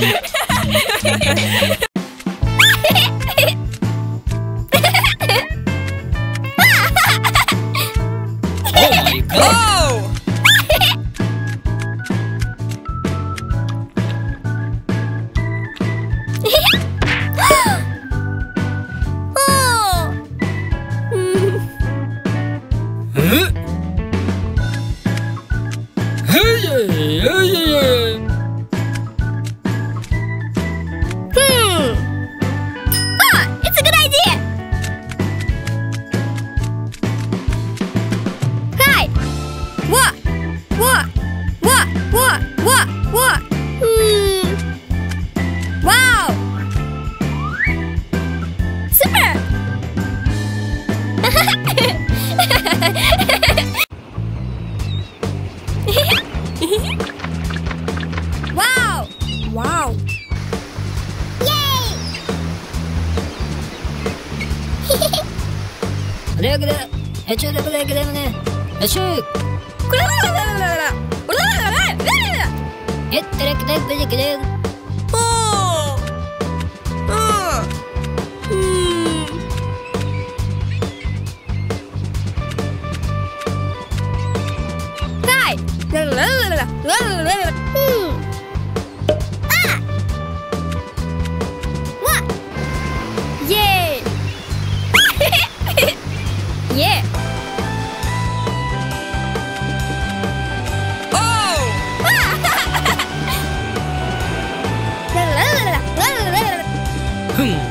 やった! Echo le play gele ne. Echo. Kula la la la la. Kula la la la. Et trek ne play gele. 哼。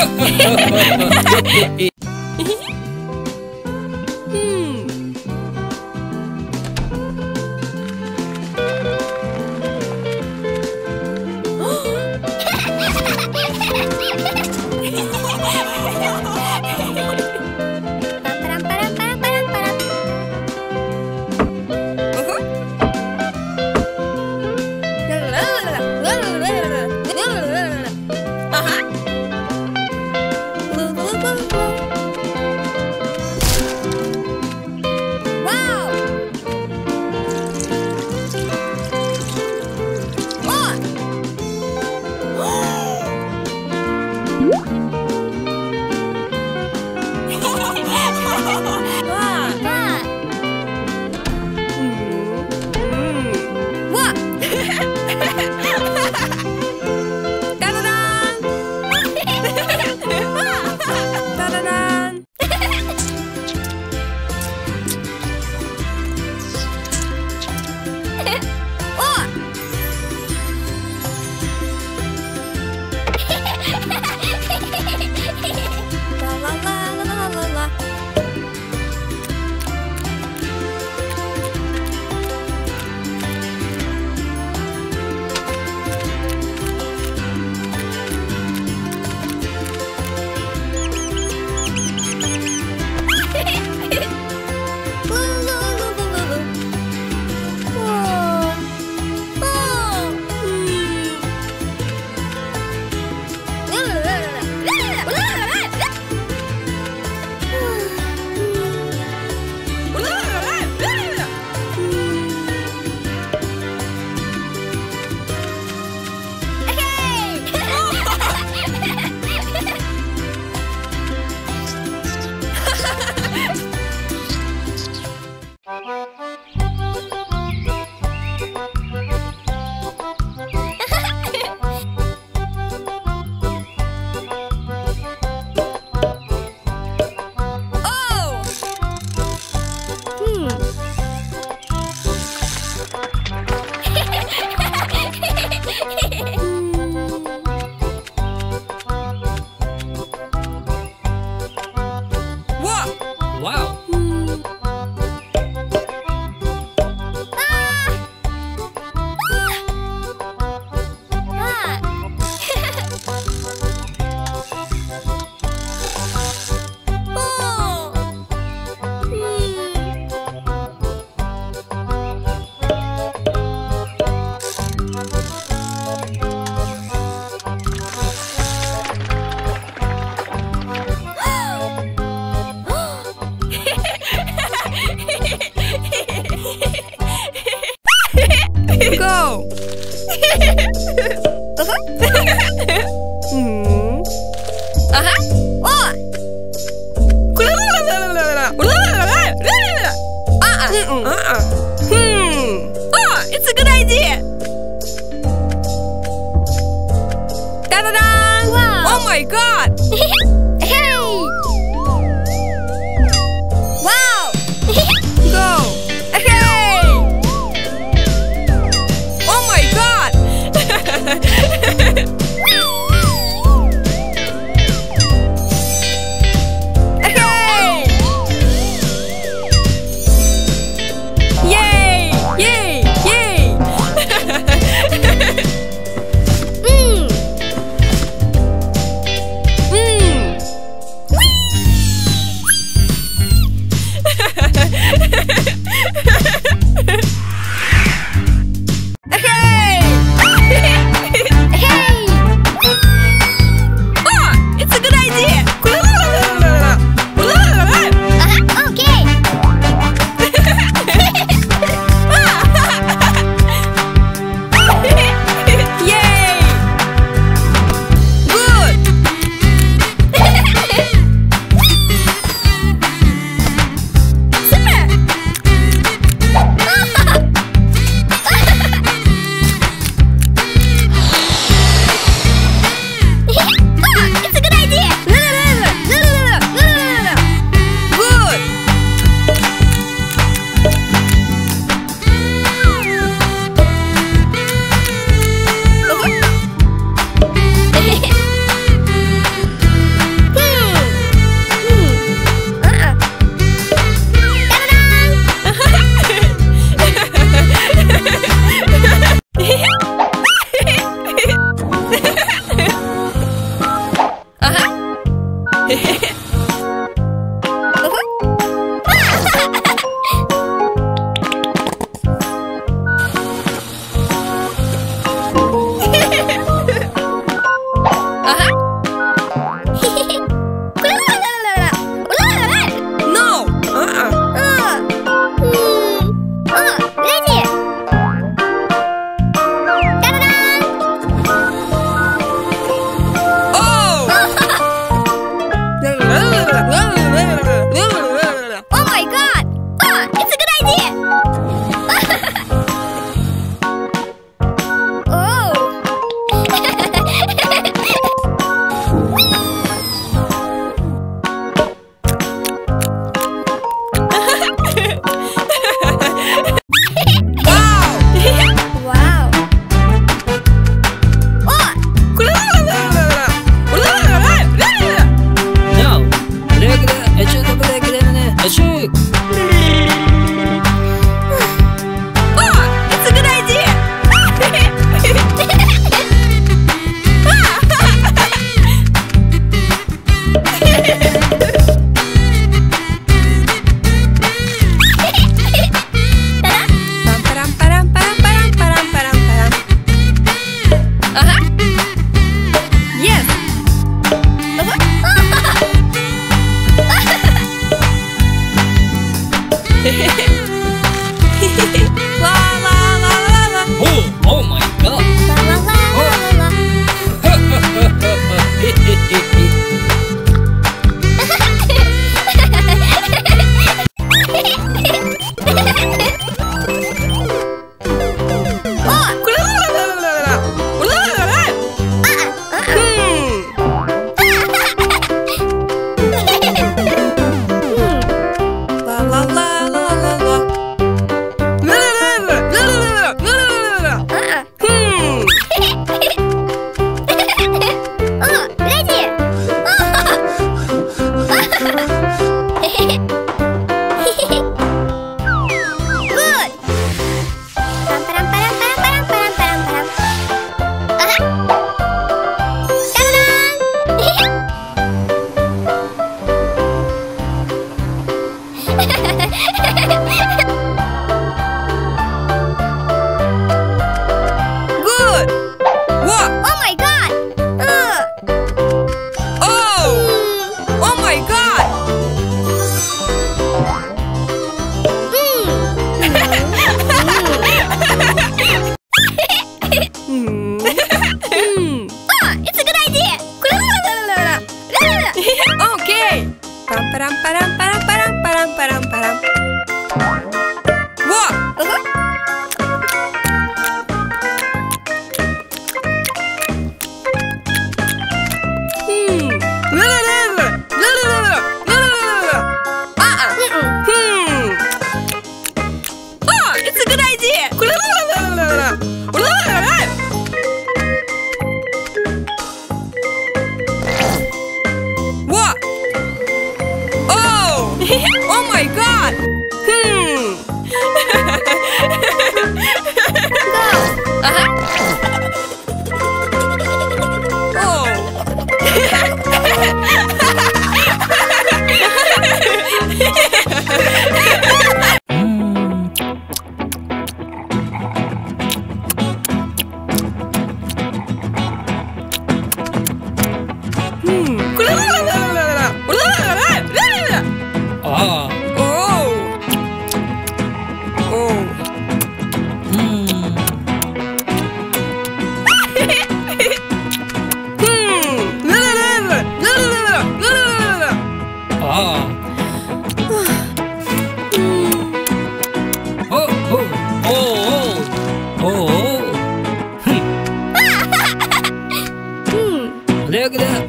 Hey! 嗯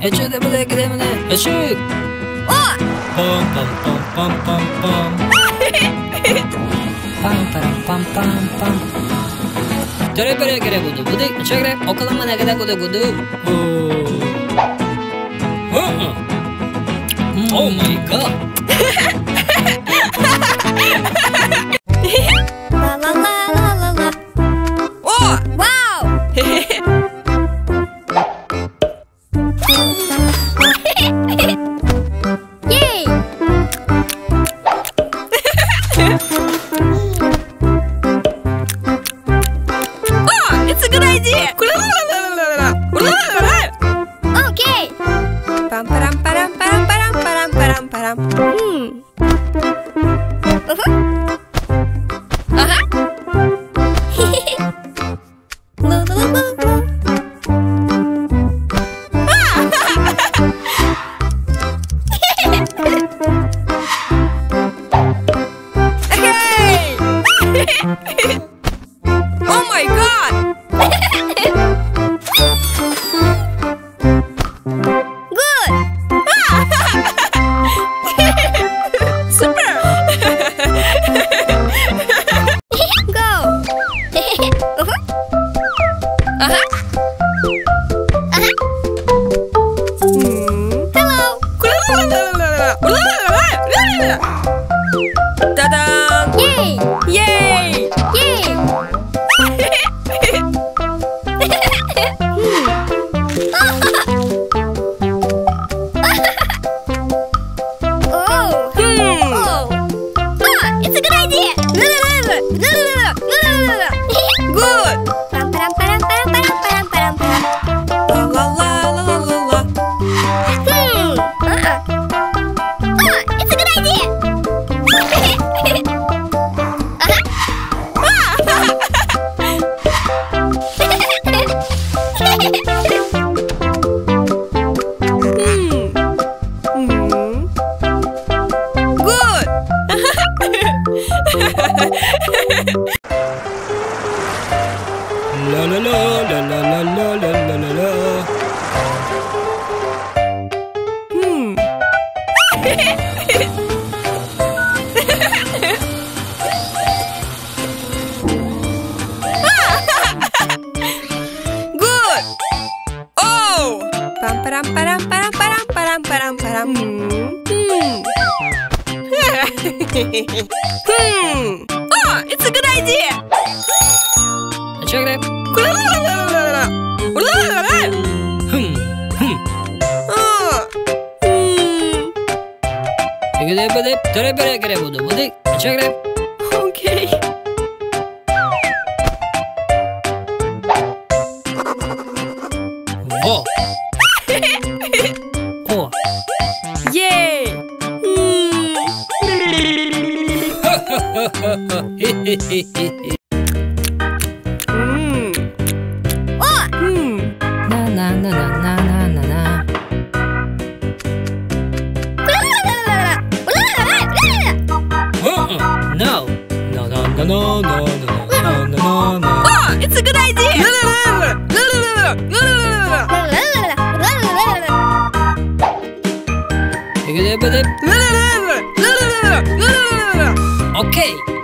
Echo de bile gremine. Echo. Oh. Pam pam pam pam pam pam. pam pam pam pam pam. Tere pere kere gudu gudu. Echo gre okuluma ne kadar gudu gudu. Oh my god. hmm. Oh, it's a good idea. Check it out. Hmm. Check it out. Okay.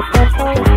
Oh, oh.